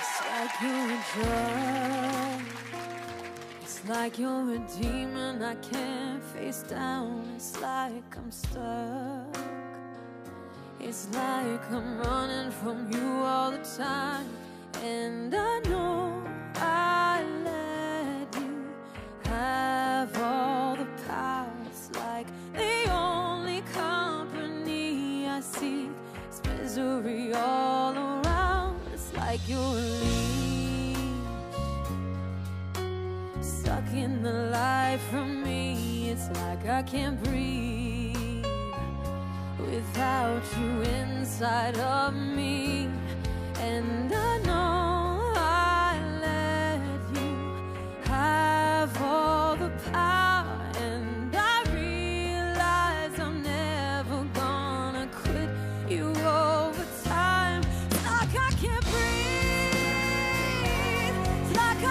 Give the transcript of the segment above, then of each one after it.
It's like you're a drug. It's like you're a demon I can't face down. It's like I'm stuck. It's like I'm running from you all the time. And I know I let you have all the power. It's like the only company I seek is misery all like you're a sucking the life from me. It's like I can't breathe without you inside of me.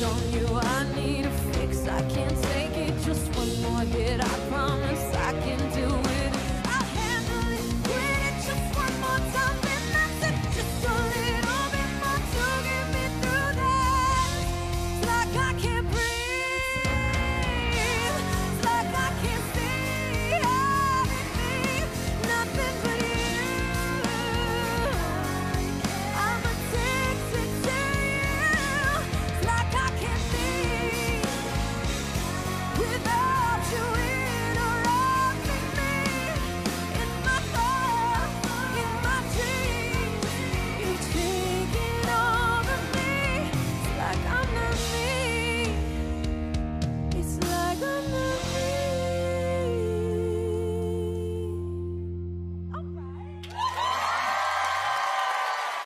Don't you, I need a fix. I can't take it just one